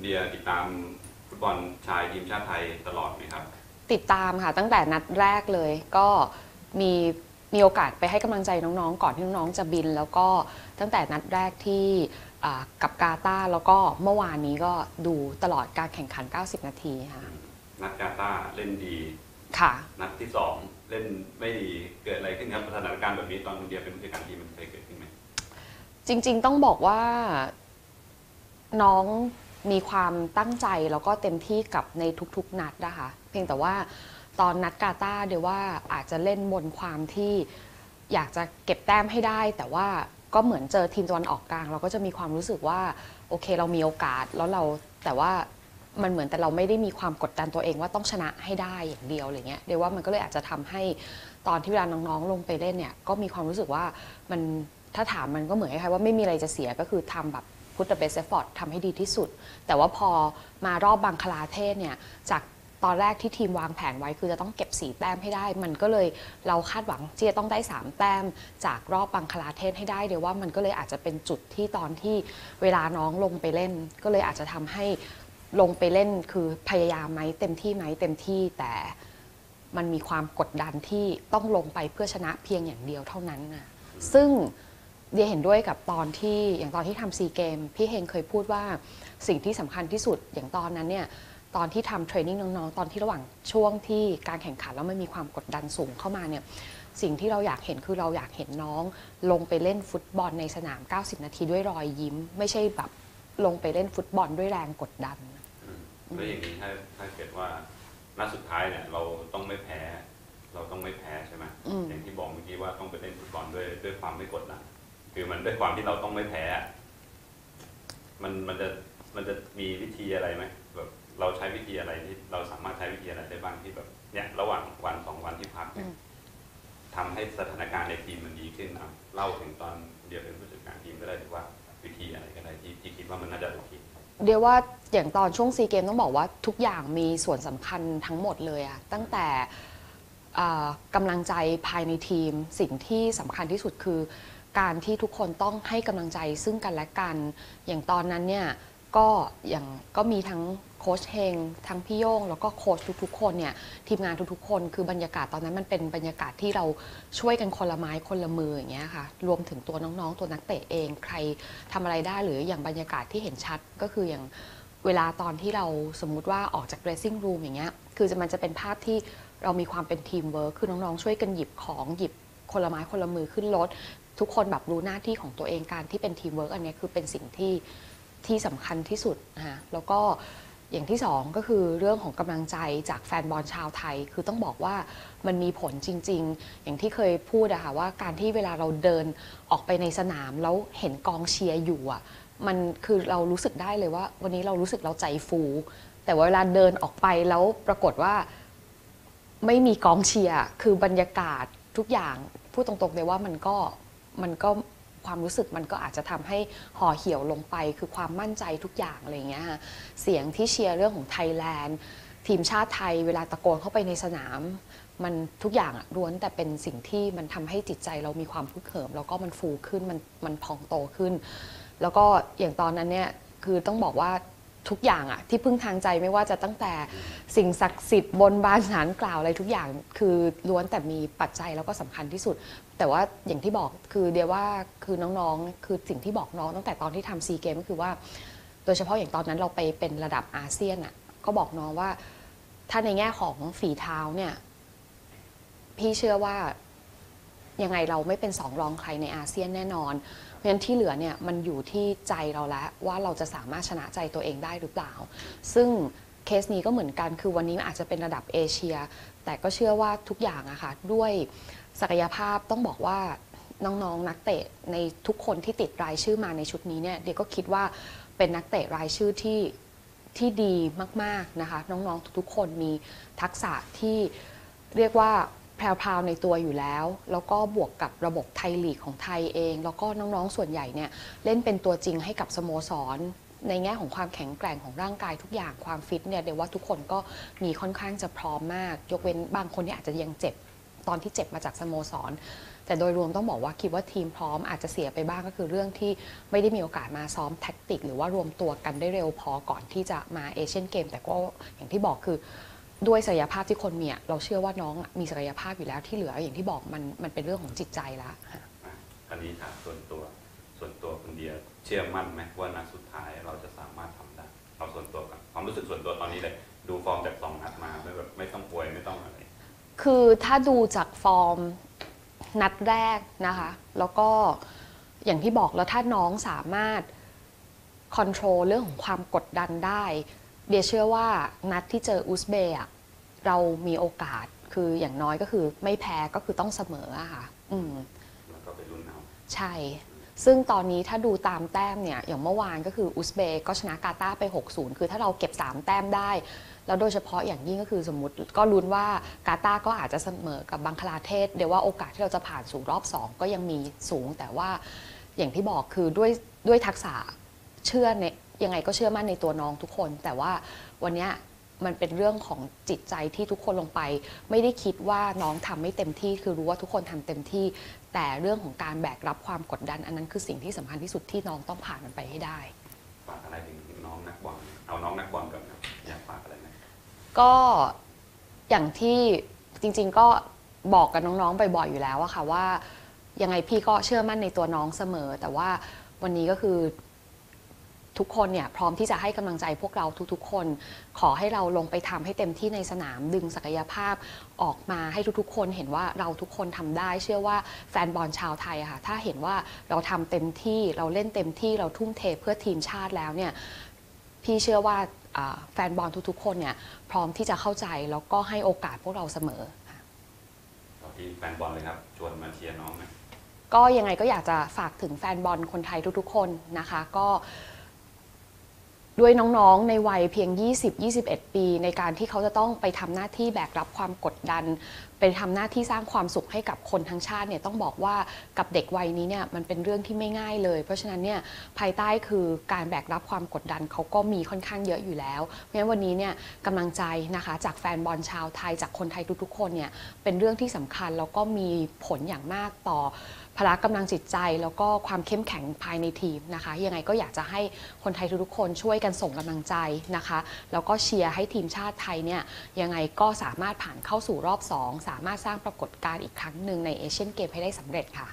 คุณเดียติดตามฟุตบอลชายทีมชาติไทยตลอดไหมครับ ติดตามค่ะตั้งแต่นัดแรกเลยก็มีมีโอกาสไปให้กำลังใจน้องๆ ก่อนที่น้องๆจะบิน แล้วก็ตั้งแต่นัดแรกที่อ่ากับกาตาร์แล้วก็เมื่อวานนี้ก็ดูตลอดการแข่งขัน 90 นาทีค่ะนัดกาตาร์เล่นดี ค่ะ นัดที่สองเล่นไม่ดีเกิดอะไรขึ้นครับสถานการณ์แบบนี้ตอนคุณเดียเป็นผู้จัดการทีมมันเคยเกิดขึ้นไหมจริงๆต้องบอกว่าน้อง มีความตั้งใจแล้วก็เต็มที่กับในทุกๆ นัดนะคะ เพียงแต่ว่าตอนนัดกาตาเดี๋ยวว่าอาจจะเล่นบนความที่อยากจะเก็บแต้มให้ได้ แต่ว่าก็เหมือนเจอทีมตะวันออกกลาง เราก็จะมีความรู้สึกว่าโอเคเรามีโอกาสแล้วเราแต่ว่ามันเหมือนแต่เราไม่ได้มีความกดดันตัวเองว่าต้องชนะให้ได้อย่างเดียวอะไรเงี้ยเดี๋ยวว่ามันก็เลยอาจจะทำให้ตอนที่เวลาน้องๆ ลงไปเล่นเนี่ยก็มีความรู้สึกว่ามันถ้าถามมันก็เหมือนคล้ายๆว่าไม่มีอะไรจะเสียก็คือทำแบบ put the best effort ทำให้ดีที่สุด แต่ว่าพอมารอบบังคลาเทศเนี่ยจากตอนแรกที่ทีมวางแผนไว้คือจะต้องเก็บสีแต้มให้ได้ มันก็เลยเราคาดหวังที่จะต้องได้ 3 แต้ม จากรอบบังคลาเทศให้ได้เดี๋ยวว่ามันก็เลยอาจจะเป็นจุดที่ตอนที่เวลาน้องลงไปเล่น ก็เลยอาจจะทำให้ลงไปเล่นคือพยายามไหมเต็มที่ไหมเต็มที่แต่มันมีความกดดันที่ต้องลงไปเพื่อชนะเพียงอย่างเดียวเท่านั้นนะซึ่ง เดียเห็นด้วยกับตอนที่อย่างตอนที่ทำซีเกมพี่เฮงเคยพูดว่าสิ่งที่สำคัญที่สุดอย่างตอนนั้นเนี่ยตอนที่ทำเทรนนิ่งน้องๆ ตอนที่ระหว่างช่วงที่การแข่งขันแล้วมันมีความกดดันสูงเข้ามาเนี่ยสิ่งที่เราอยากเห็นคือเราอยากเห็นน้อง ลงไปเล่นฟุตบอลในสนาม 90 นาทีด้วยรอยยิ้ม ไม่ใช่แบบลงไปเล่นฟุตบอลด้วยแรงกดดันอืมแล้วอย่างนี้ถ้าถ้าเกิดว่านัดสุดท้ายเนี่ยเราต้องไม่แพ้ เราต้องไม่แพ้ใช่ไหมอืมอย่างที่บอกเมื่อกี้ว่าต้องไปเล่นฟุตบอลด้วยด้วยความไม่กดดัน คือมันด้วยความที่เราต้องไม่แพ้อะมันมันจะมันจะมีวิธีอะไรไหมแบบเราใช้วิธีอะไรที่เราสามารถใช้วิธีอะไรได้บ้างที่แบบเนี่ยระหว่างวันสองวันที่พักเนี่ยอืมทำให้สถานการณ์ในทีมมันดีขึ้นเอาเล่าถึงตอนเดียวเป็นผู้จัดการทีมก็ได้หรือว่าวิธีอะไรก็ได้ที่ที่คิดว่ามันน่าจะโอเคเดียวว่าอย่างตอนช่วงซีเกมต้องบอกว่าทุกอย่างมีส่วนสำคัญทั้งหมดเลยอะตั้งแต่อ่ากำลังใจภายในทีมสิ่งที่สำคัญที่สุดคือ การที่ทุกคนต้องให้กำลังใจซึ่งกันและกัน อย่างตอนนั้นเนี่ยก็อย่างก็มีทั้งโค้ชเฮงทั้งพี่โย่งแล้วก็โค้ชทุกๆ คนเนี่ยทีมงานทุกๆ คนคือบรรยากาศตอนนั้นมันเป็นบรรยากาศที่เราช่วยกันคนละไม้คนละมืออย่างเงี้ยค่ะรวมถึงตัวน้องๆ ตัวนักเตะเอง ใครทำอะไรได้หรืออย่างบรรยากาศที่เห็นชัดก็คืออย่างเวลาตอนที่เราสมมุติว่าออกจาก dressing room อย่างเงี้ยคือมันจะเป็นภาพที่เรามีความเป็นทีมเวิร์คคือน้องๆ ช่วยกันหยิบของหยิบ คนละไม้คนละมือขึ้นรถ ทุกคนแบบรู้หน้าที่ของตัวเองการที่เป็นทีมเวิร์กอันนี้คือเป็นสิ่งที่ที่สำคัญที่สุดนะคะแล้วก็อย่างที่สองก็คือเรื่องของกำลังใจจากแฟนบอลชาวไทย คือต้องบอกว่ามันมีผลจริง ๆ อย่างที่เคยพูดอะค่ะว่าการที่เวลาเราเดินออกไปในสนามแล้วเห็นกองเชียร์อยู่อะมันคือเรารู้สึกได้เลยว่า วันนี้เรารู้สึกเราใจฟู แต่ว่าเวลาเดินออกไปแล้วปรากฏว่าไม่มีกองเชียร์คือบรรยากาศทุกอย่าง พูดตรงๆเลยว่ามันก็มันก็ความรู้สึกมันก็อาจจะทำให้ห่อเหี่ยวลงไป คือความมั่นใจทุกอย่างอะไรอย่างเงี้ยค่ะเสียงที่เชียร์เรื่องของไทยแลนด์ ทีมชาติไทยเวลาตะโกนเข้าไปในสนาม มันทุกอย่างอะล้วนแต่เป็นสิ่งที่มันทำให้จิตใจเรามีความพึกเหิม แล้วก็มันฟูขึ้นมันมันพองโตขึ้น แล้วก็อย่างตอนนั้นเนี่ยคือต้องบอกว่า ทุกอย่างอะที่พึ่งทางใจไม่ว่าจะตั้งแต่สิ่งศักดิ์สิทธิ์บนบานสารกล่าวอะไรทุกอย่างคือล้วนแต่มีปัจจัยแล้วก็สำคัญที่สุด แต่ว่าอย่างที่บอกคือเดียวว่าคือน้องๆ คือสิ่งที่บอกน้องตั้งแต่ตอนที่ทำซีเกมก็คือว่า โดยเฉพาะอย่างตอนนั้นเราไปเป็นระดับอาเซียนอะก็บอกน้องว่า ถ้าในแง่ของฝีเท้าเนี่ย พี่เชื่อว่า ยังไงเราไม่เป็นสองรองใครในอาเซียนแน่นอน เพราะฉะนั้นที่เหลือเนี่ยมันอยู่ที่ใจเราแล้วว่าเราจะสามารถชนะใจตัวเองได้หรือเปล่า ซึ่งเคสนี้ก็เหมือนกันคือวันนี้อาจจะเป็นระดับเอเชีย แต่ก็เชื่อว่าทุกอย่างอะค่ะด้วยศักยภาพต้องบอกว่าน้องๆ นักเตะในทุกคนที่ติดรายชื่อมาในชุดนี้เนี่ยเดี๋ยวก็คิดว่าเป็นนักเตะรายชื่อที่ที่ดีมากๆนะคะ น้องๆ ทุกๆคนมีทักษะที่เรียกว่า แพรวๆในตัวอยู่แล้ว แล้วก็บวกกับระบบไทยลีกของไทยเอง แล้วก็น้องๆส่วนใหญ่เนี่ยเล่นเป็นตัวจริงให้กับสโมสร ในแง่ของความแข็งแกร่งของร่างกายทุกอย่างความฟิตเนี่ยเดี๋ยวว่าทุกคนก็มีค่อนข้างจะพร้อมมาก ยกเว้นบางคนที่อาจจะยังเจ็บตอนที่เจ็บมาจากสโมสร แต่โดยรวมต้องบอกว่าคิดว่าทีมพร้อมอาจจะเสียไปบ้างก็คือเรื่องที่ไม่ได้มีโอกาสมาซ้อมแท็กติก หรือว่ารวมตัวกันได้เร็วพอก่อนที่จะมาเอเชียนเกม แต่ก็อย่างที่บอกคือ ด้วยศักยภาพที่คนมีอะเราเชื่อว่าน้องมีศักยภาพอยู่แล้วที่เหลืออย่างที่บอกมันมันเป็นเรื่องของจิตใจละอะอันนี้ถามส่วนตัวส่วนตัวคุณเดียเชื่อมั่นไหมว่านัดสุดท้ายเราจะสามารถทำได้เอาส่วนตัวกันความรู้สึกส่วนตัวตอนนี้เลยดูฟอร์มจากสองนัดมาไม่แบบไม่ต้องป่วยไม่ต้องอะไรคือถ้าดูจากฟอร์มนัดแรกนะคะ แล้วก็อย่างที่บอกแล้วถ้าน้องสามารถ control เรื่องของความกดดันได้ เดียเชื่อว่านัดที่เจออุซเบย์อะเรามีโอกาสคืออย่างน้อยก็คือไม่แพ้ก็คือต้องเสมออะค่ะ อืมแล้วก็ไปลุ้นเอาใช่ ซึ่งตอนนี้ถ้าดูตามแต้มเนี่ย อย่างเมื่อวานก็คืออุซเบย์ก็ชนะกาตาร์ไป 6-0 คือถ้าเราเก็บ 3 แต้มได้ แล้วโดยเฉพาะอย่างยิ่งก็คือสมมติก็ลุ้นว่ากาตาร์ก็อาจจะเสมอกับบังคลาเทศ เดี๋ยวว่าโอกาสที่เราจะผ่านสู่รอบ 2 ก็ยังมีสูง แต่ว่าอย่างที่บอกคือด้วยด้วยทักษะเชื่อใน ยังไงก็เชื่อมั่นในตัวน้องทุกคน แต่ว่าวันเนี้ยมันเป็นเรื่องของจิตใจที่ทุกคนลงไป ไม่ได้คิดว่าน้องทำไม่เต็มที่ คือรู้ว่าทุกคนทำเต็มที่ แต่เรื่องของการแบกรับความกดดัน อันนั้นคือสิ่งที่สำคัญที่สุดที่น้องต้องผ่านมันไปให้ได้ฝากอะไรถึงน้องนักบอลเอาน้องนักบอลก่อนครับอยากฝากอะไรไหมก็อย่างที่จริง ๆก็บอกกับน้องๆบ่อยๆอยู่แล้วอะค่ะว่ายังไงพี่ก็เชื่อมั่นในตัวน้องเสมอ แต่ว่าวันนี้ก็คือ ทุกคนเนี่ยพร้อมที่จะให้กำลังใจพวกเราทุกๆ คน ขอให้เราลงไปทำให้เต็มที่ในสนามดึงศักยภาพออกมาให้ทุกๆ คนเห็นว่าเราทุกคนทำได้ เชื่อว่าแฟนบอลชาวไทยอะค่ะถ้าเห็นว่าเราทำเต็มที่เราเล่นเต็มที่เราทุ่มเทเพื่อทีมชาติแล้วเนี่ยพี่เชื่อว่าอ่าแฟนบอลทุกๆ คนเนี่ยพร้อมที่จะเข้าใจแล้วก็ให้โอกาสพวกเราเสมอค่ะต่อที่แฟนบอลเลยครับชวนมาเชียร์น้องไหมก็ยังไงก็อยากจะฝากถึงแฟนบอลคนไทยทุกๆ คนนะคะ ก็ ด้วยน้องๆ ในวัยเพียง 20-21 ปี ในการที่เขาจะต้องไปทำหน้าที่แบกรับความกดดัน ไปทำหน้าที่สร้างความสุขให้กับคนทั้งชาติเนี่ยต้องบอกว่ากับเด็กวัยนี้เนี่ยมันเป็นเรื่องที่ไม่ง่ายเลย เพราะฉะนั้นเนี่ยภายใต้คือการแบกรับความกดดันเขาก็มีค่อนข้างเยอะอยู่แล้วเพราะฉะนั้นวันนี้เนี่ยกำลังใจนะคะจากแฟนบอลชาวไทยจากคนไทยทุกๆ คนเนี่ยเป็นเรื่องที่สำคัญแล้วก็มีผลอย่างมากต่อพละกำลังจิตใจแล้วก็ความเข้มแข็งภายในทีมนะคะ ยังไงก็อยากจะให้คนไทยทุกๆคนช่วยกันส่งกำลังใจนะคะ แล้วก็เชียร์ให้ทีมชาติไทยเนี่ยยังไงก็สามารถผ่านเข้าสู่รอบ 2สามารถสร้างปรากฏการณ์อีกครั้งหนึ่งในเอเชียนเกมให้ได้สำเร็จค่ะ